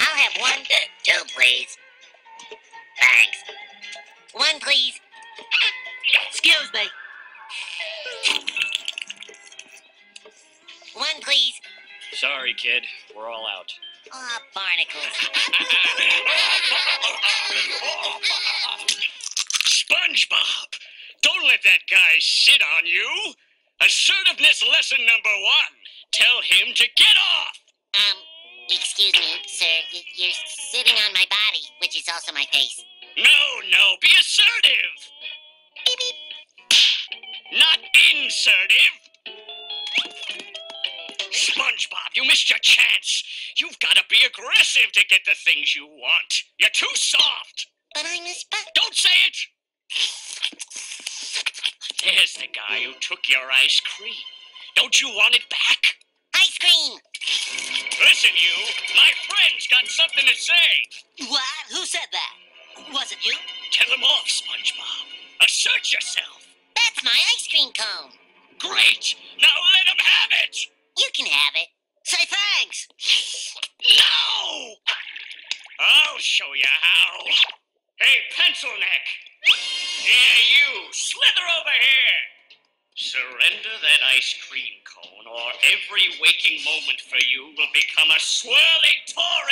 I'll have one, two, please. Thanks. One, please. Excuse me. One, please. Sorry, kid. We're all out. Aw, barnacles. SpongeBob, don't let that guy sit on you. Assertiveness lesson number one. Tell him to get off. Um, excuse me, sir. You're sitting on my body, which is also my face. No, no, be assertive. Beep, beep. Not insertive. SpongeBob, you missed your chance. You've got to be aggressive to get the things you want. You're too soft. But I'm a sponge. Don't say it. There's the guy who took your ice cream. Don't you want it back? Listen, you. My friend's got something to say. What? Who said that? Was it you? Tell him off, SpongeBob. Assert yourself. That's my ice cream cone. Great. Now let him have it. You can have it. Say thanks. No! I'll show you how. Hey, pencil neck. Yeah, you. Slither over here. Surrender that ice cream cone, or every waking moment for you will become a swirling torrent